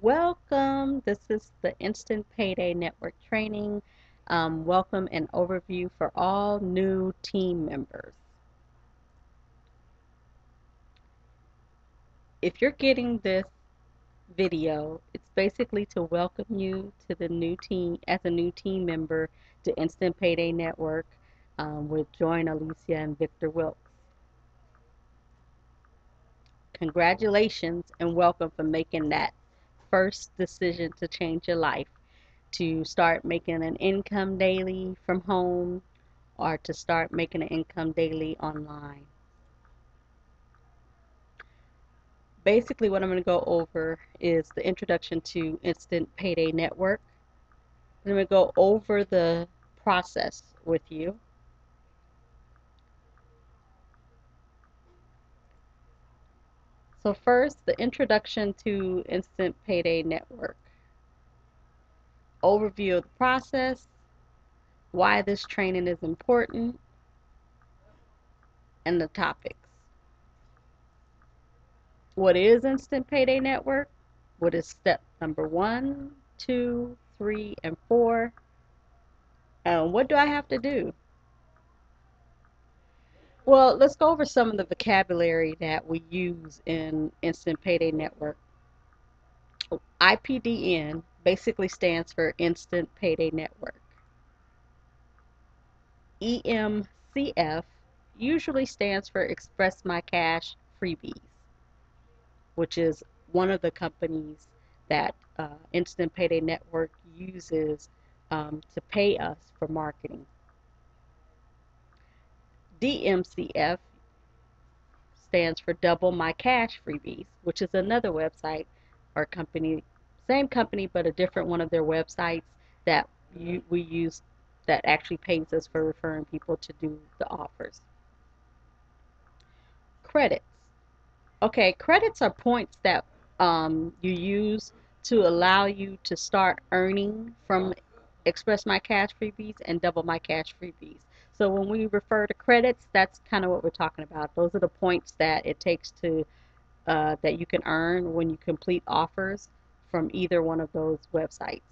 Welcome. This is the Instant Payday Network training. Um, welcome and overview for all new team members. If you're getting this video, it's basically to welcome you to the new team as a new team member to Instant Payday Network um, with Join Alicia and Victor Wilkes. Congratulations and welcome for making that first decision to change your life to start making an income daily from home or to start making an income daily online. Basically, what I'm going to go over is the introduction to Instant Payday Network. I'm going to go over the process with you. So first, the introduction to Instant Payday Network. Overview of the process, why this training is important, and the topics. What is Instant Payday Network? What is step number one, two, three, and four? And what do I have to do? Well, let's go over some of the vocabulary that we use in Instant Payday Network. IPDN basically stands for Instant Payday Network. EMCF usually stands for Express My Cash Freebies, which is one of the companies that uh, Instant Payday Network uses um, to pay us for marketing. DMCF stands for Double My Cash Freebies, which is another website or company, same company but a different one of their websites that you, we use that actually pays us for referring people to do the offers. Credits. Okay, credits are points that um, you use to allow you to start earning from Express My Cash Freebies and Double My Cash Freebies. So when we refer to credits, that's kind of what we're talking about. Those are the points that it takes to uh, that you can earn when you complete offers from either one of those websites.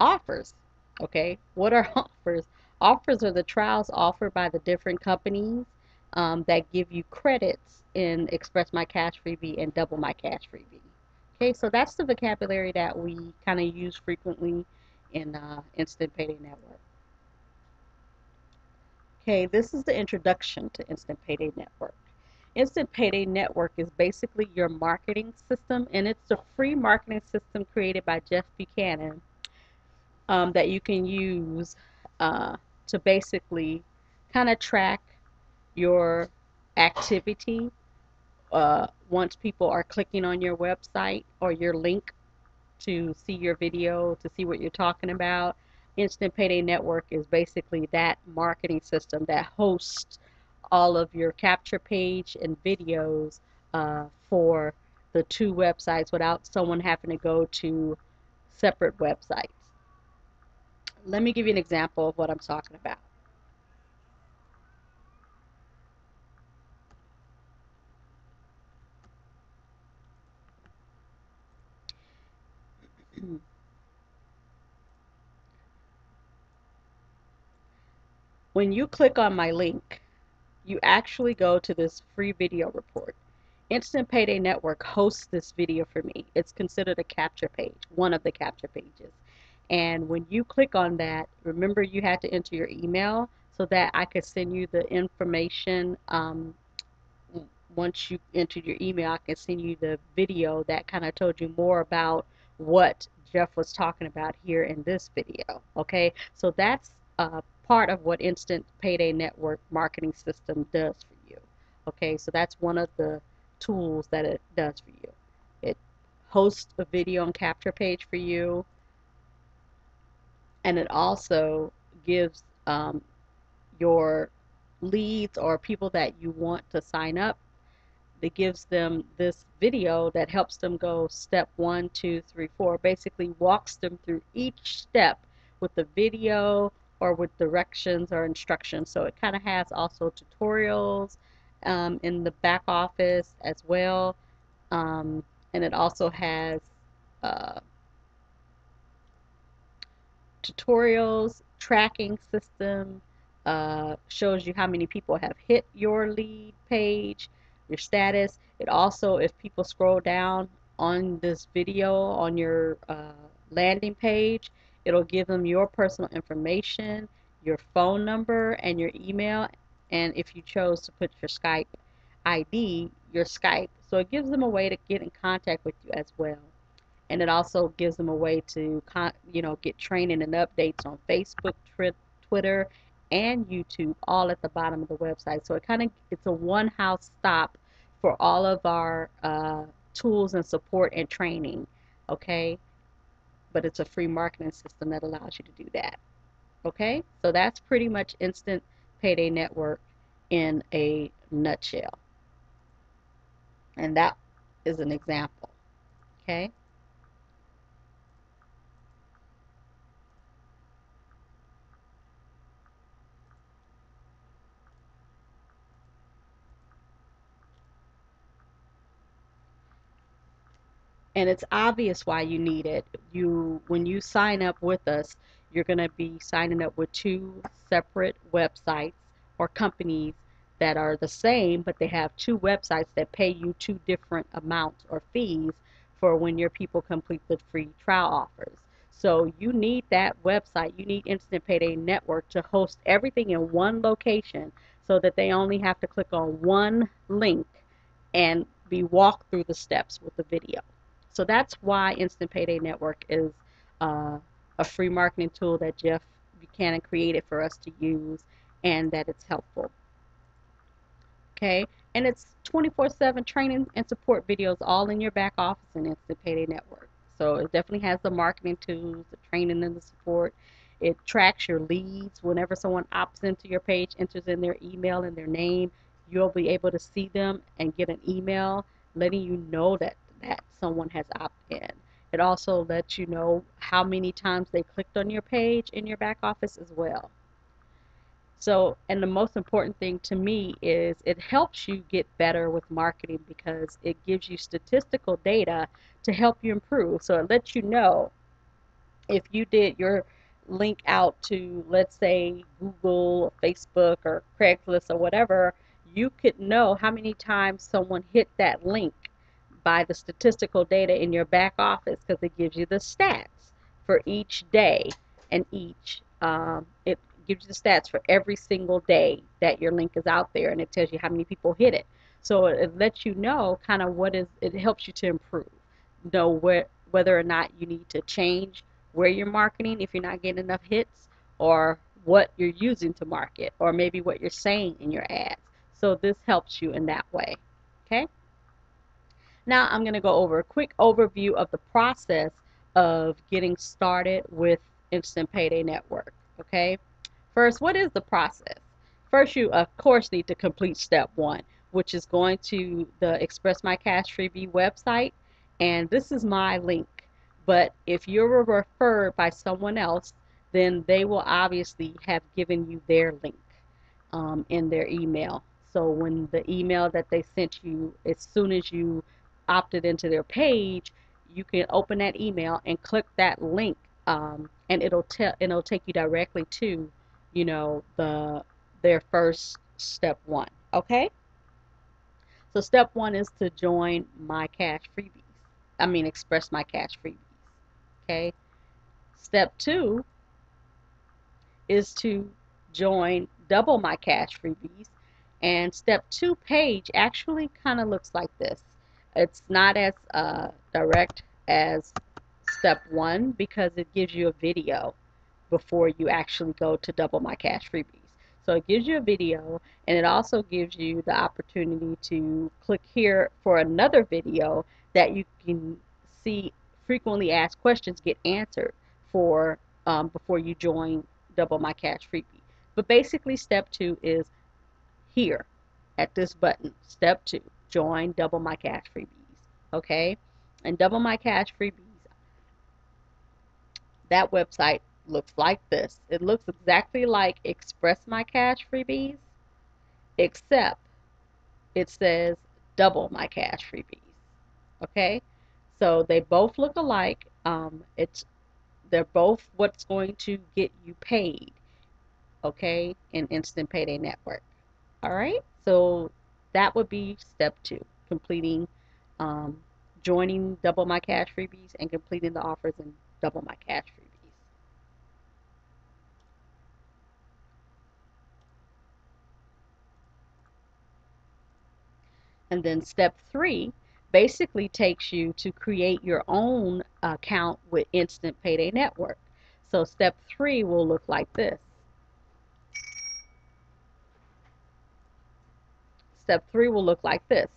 Offers, okay? What are offers? Offers are the trials offered by the different companies um, that give you credits in Express My Cash Freebie and Double My Cash Freebie. Okay, so that's the vocabulary that we kind of use frequently in uh, Instant Payday Network. Okay, this is the introduction to Instant Payday Network. Instant Payday Network is basically your marketing system, and it's a free marketing system created by Jeff Buchanan um, that you can use uh, to basically kind of track your activity uh, once people are clicking on your website or your link to see your video, to see what you're talking about Instant Payday Network is basically that marketing system that hosts all of your capture page and videos uh, for the two websites without someone having to go to separate websites. Let me give you an example of what I'm talking about. When you click on my link, you actually go to this free video report. Instant Payday Network hosts this video for me. It's considered a capture page, one of the capture pages. And when you click on that, remember you had to enter your email so that I could send you the information. Um, once you entered your email, I can send you the video that kind of told you more about what Jeff was talking about here in this video. Okay, so that's uh, part of what Instant Payday Network marketing system does for you. Okay, so that's one of the tools that it does for you. It hosts a video and capture page for you, and it also gives um, your leads or people that you want to sign up it gives them this video that helps them go step one, two, three, four. Basically walks them through each step with the video, or with directions or instructions. So it kind of has also tutorials um, in the back office as well. Um, and it also has uh, tutorials, tracking system, uh, shows you how many people have hit your lead page, your status. It also, if people scroll down on this video on your uh, landing page, it'll give them your personal information, your phone number, and your email. And if you chose to put your Skype ID, your Skype. So it gives them a way to get in contact with you as well. And it also gives them a way to, you know, get training and updates on Facebook, Twitter, and YouTube all at the bottom of the website. So it kind of it's a one house stop for all of our uh, tools and support and training. Okay, but it's a free marketing system that allows you to do that. Okay, so that's pretty much Instant Payday Network in a nutshell. And that is an example. Okay. And it's obvious why you need it. You when you sign up with us, you're going to be signing up with two separate websites or companies that are the same, but they have two websites that pay you two different amounts or fees for when your people complete the free trial offers. So you need that website, you need Instant Payday Network to host everything in one location so that they only have to click on one link and be walked through the steps with the video. So that's why Instant Payday Network is uh, a free marketing tool that Jeff Buchanan created for us to use and that it's helpful. Okay, and it's 24-7 training and support videos all in your back office in Instant Payday Network. So it definitely has the marketing tools, the training and the support. It tracks your leads. Whenever someone opts into your page, enters in their email and their name, you'll be able to see them and get an email letting you know that that someone has opted in. It also lets you know how many times they clicked on your page in your back office as well. So, and the most important thing to me is it helps you get better with marketing because it gives you statistical data to help you improve. So it lets you know if you did your link out to, let's say, Google, Facebook, or Craigslist, or whatever, you could know how many times someone hit that link by the statistical data in your back office because it gives you the stats for each day and each um, it gives you the stats for every single day that your link is out there and it tells you how many people hit it. So it lets you know kind of what is it helps you to improve. Know where whether or not you need to change where you're marketing if you're not getting enough hits or what you're using to market or maybe what you're saying in your ads. So this helps you in that way okay now I'm going to go over a quick overview of the process of getting started with Instant Payday Network. Okay, first, what is the process? First, you of course need to complete step one, which is going to the Express My Cash Freebie website, and this is my link. But if you're referred by someone else, then they will obviously have given you their link um, in their email. So when the email that they sent you, as soon as you opted into their page, you can open that email and click that link, um, and it'll tell it'll take you directly to, you know, the their first step one. Okay. So step one is to join my cash freebies. I mean, express my cash freebies. Okay. Step two is to join double my cash freebies. And step two page actually kind of looks like this. It's not as uh, direct as step one because it gives you a video before you actually go to double my cash freebies. So it gives you a video and it also gives you the opportunity to click here for another video that you can see frequently asked questions get answered for um, before you join double my cash freebie. But basically step two is here at this button. Step two join Double My Cash Freebies. Okay? And Double My Cash Freebies, that website looks like this. It looks exactly like Express My Cash Freebies, except it says Double My Cash Freebies. Okay? So they both look alike. Um, it's they're both what's going to get you paid, okay, in Instant Payday Network. All right, so that would be step two, completing, um, joining Double My Cash Freebies and completing the offers in Double My Cash Freebies. And then step three basically takes you to create your own account with Instant Payday Network. So step three will look like this. Step three will look like this.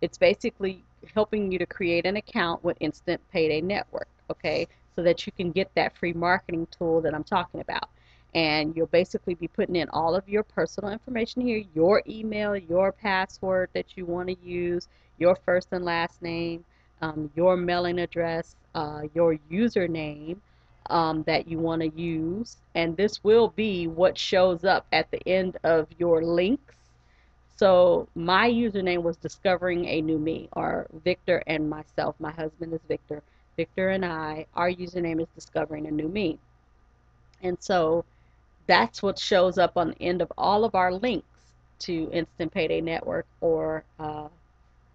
It's basically helping you to create an account with Instant Payday Network, okay, so that you can get that free marketing tool that I'm talking about. And you'll basically be putting in all of your personal information here your email your password that you want to use your first and last name um, your mailing address uh, your username um, that you want to use. And this will be what shows up at the end of your links so my username was discovering a new me or victor and myself my husband is victor victor and i our username is discovering a new me and so that's what shows up on the end of all of our links to Instant Payday Network or uh,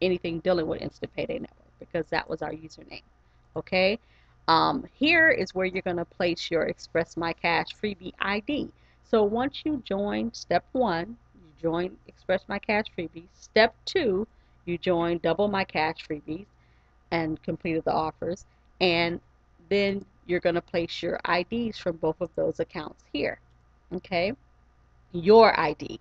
anything dealing with Instant Payday Network because that was our username. Okay. Um, here is where you're going to place your Express My Cash freebie ID. So once you join step one, join Express My Cash freebies. Step two, you join Double My Cash freebies and completed the offers. And then you're going to place your IDs from both of those accounts here okay? Your ID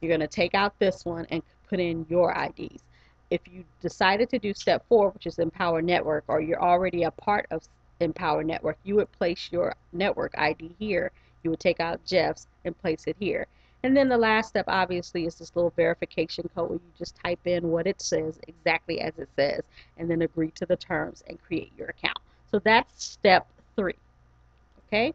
you're going to take out this one and put in your IDs if you decided to do step four which is empower network or you're already a part of empower network you would place your network ID here. You would take out Jeff's and place it here and then the last step obviously is this little verification code where you just type in what it says exactly as it says and then agree to the terms and create your account. So that's step three okay?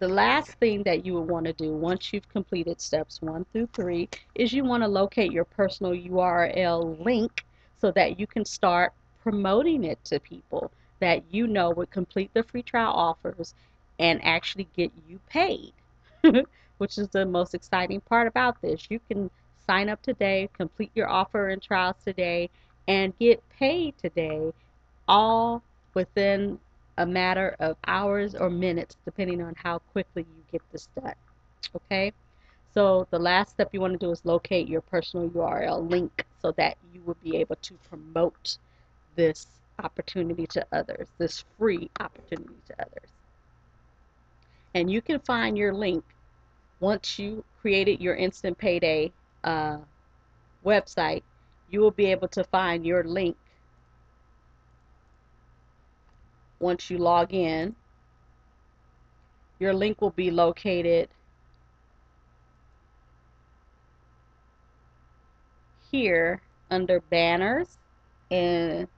The last thing that you would want to do once you've completed steps one through three is you want to locate your personal URL link so that you can start promoting it to people that you know would complete the free trial offers and actually get you paid, which is the most exciting part about this. You can sign up today, complete your offer and trials today, and get paid today, all within a matter of hours or minutes, depending on how quickly you get this done. Okay? So the last step you want to do is locate your personal URL link so that you will be able to promote this opportunity to others, this free opportunity to others. And you can find your link once you created your Instant Payday uh, website. You will be able to find your link once you log in. Your link will be located here under banners and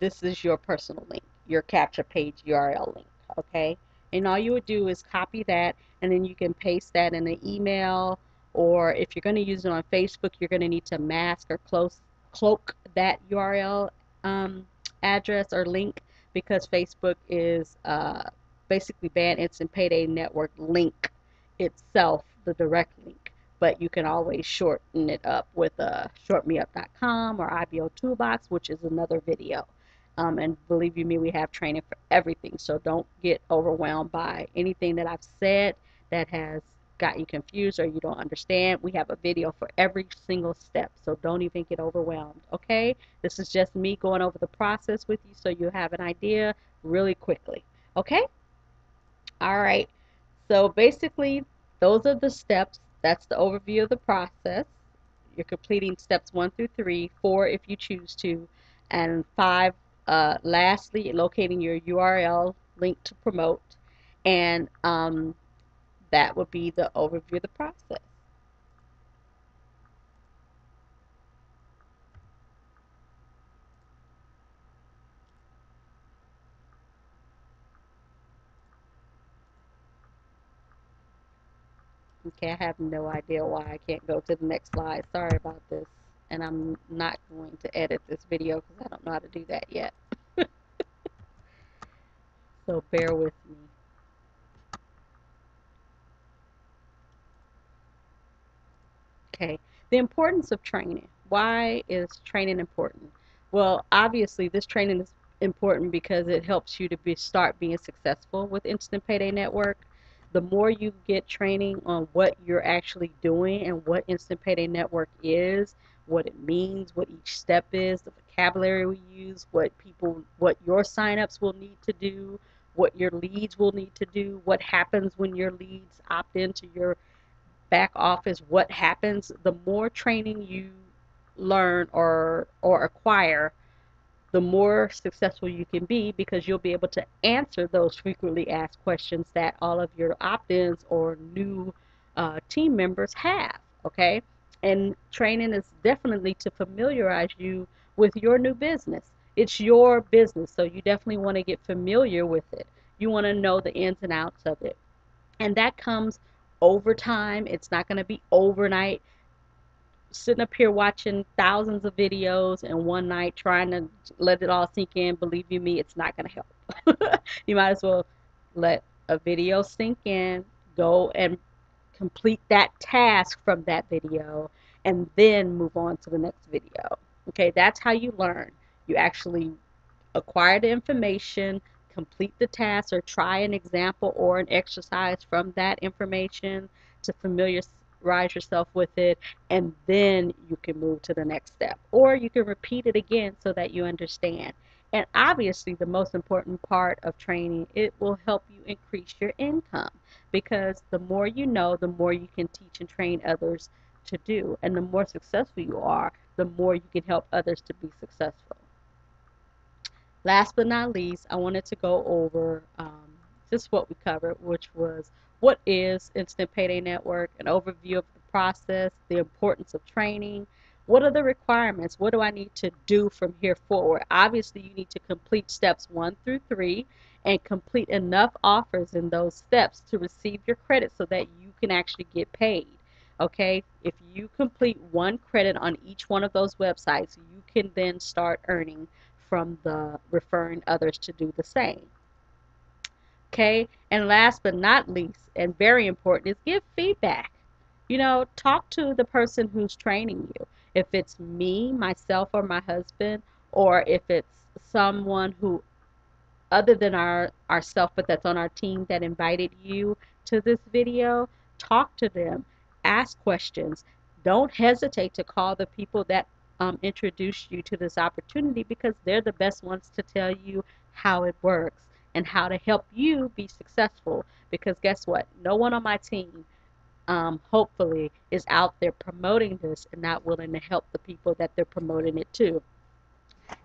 this is your personal link, your capture page URL link, okay? And all you would do is copy that and then you can paste that in an email or if you're going to use it on Facebook, you're going to need to mask or close, cloak that URL um, address or link because Facebook is uh, basically banned Instant Payday Network link itself, the direct link. But you can always shorten it up with uh, shortmeup.com or IBO Toolbox, which is another video. Um, and believe you me, we have training for everything. So don't get overwhelmed by anything that I've said that has got you confused or you don't understand, we have a video for every single step. So don't even get overwhelmed, okay? This is just me going over the process with you so you have an idea really quickly, okay? All right. So basically, those are the steps. That's the overview of the process. You're completing steps one through three, four if you choose to, and five, uh, lastly, locating your URL link to promote. And um, that would be the overview of the process. Okay, I have no idea why I can't go to the next slide. Sorry about this. And I'm not going to edit this video because I don't know how to do that yet. so bear with me. Okay, the importance of training. Why is training important? Well, obviously, this training is important because it helps you to be, start being successful with Instant Payday Network the more you get training on what you're actually doing and what Instant Payday Network is, what it means, what each step is, the vocabulary we use, what people, what your signups will need to do, what your leads will need to do, what happens when your leads opt into your back office, what happens, the more training you learn or or acquire, the more successful you can be because you'll be able to answer those frequently asked questions that all of your opt-ins or new uh, team members have okay and training is definitely to familiarize you with your new business. It's your business so you definitely want to get familiar with it. You want to know the ins and outs of it. And that comes over time. It's not going to be overnight. Sitting up here watching thousands of videos and one night trying to let it all sink in, believe you me, it's not going to help. you might as well let a video sink in, go and complete that task from that video, and then move on to the next video. Okay, that's how you learn. You actually acquire the information, complete the task, or try an example or an exercise from that information to familiarize yourself with it, and then you can move to the next step. Or you can repeat it again so that you understand. And obviously, the most important part of training, it will help you increase your income because the more you know, the more you can teach and train others to do. And the more successful you are, the more you can help others to be successful. Last but not least, I wanted to go over um, just what we covered, which was what is Instant Payday Network, an overview of the process, the importance of training, what are the requirements, what do I need to do from here forward. Obviously, you need to complete steps one through three and complete enough offers in those steps to receive your credit so that you can actually get paid. Okay, if you complete one credit on each one of those websites, you can then start earning from the referring others to do the same. Okay, and last but not least, and very important, is give feedback. You know, talk to the person who's training you. If it's me, myself, or my husband, or if it's someone who other than our ourself but that's on our team that invited you to this video talk to them ask questions don't hesitate to call the people that um, introduced you to this opportunity because they're the best ones to tell you how it works and how to help you be successful. Because guess what? No one on my team, um, hopefully, is out there promoting this and not willing to help the people that they're promoting it to.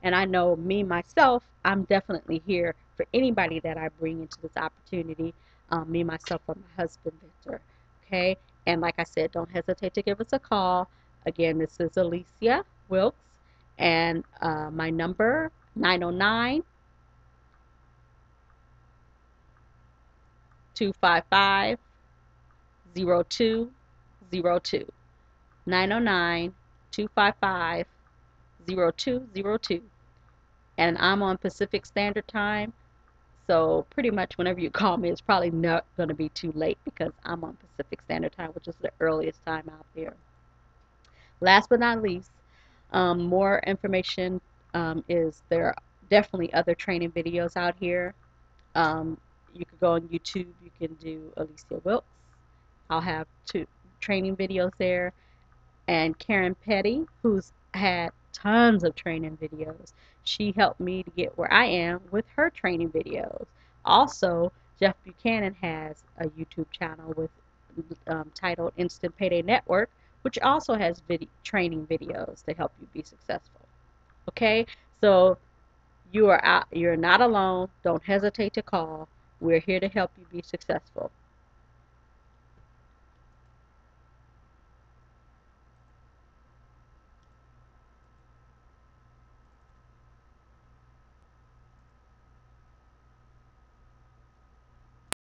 And I know me, myself, I'm definitely here for anybody that I bring into this opportunity. Um, me, myself, or my husband, Victor. Okay? And like I said, don't hesitate to give us a call. Again, this is Alicia Wilkes, and uh, my number 909 255 0202. 909 255 0202. And I'm on Pacific Standard Time. So pretty much whenever you call me, it's probably not going to be too late because I'm on Pacific Standard Time, which is the earliest time out there. Last but not least, um, more information um, is there are definitely other training videos out here. Um, you could go on YouTube. You can do Alicia Wilkes. I'll have two training videos there. And Karen Petty, who's had tons of training videos. She helped me to get where I am with her training videos. Also, Jeff Buchanan has a YouTube channel with um, titled Instant Payday Network, which also has video, training videos to help you be successful. Okay, so you are out. You're not alone. Don't hesitate to call. We're here to help you be successful.